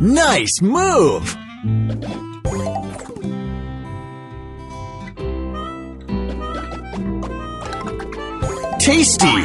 Nice move! Tasty!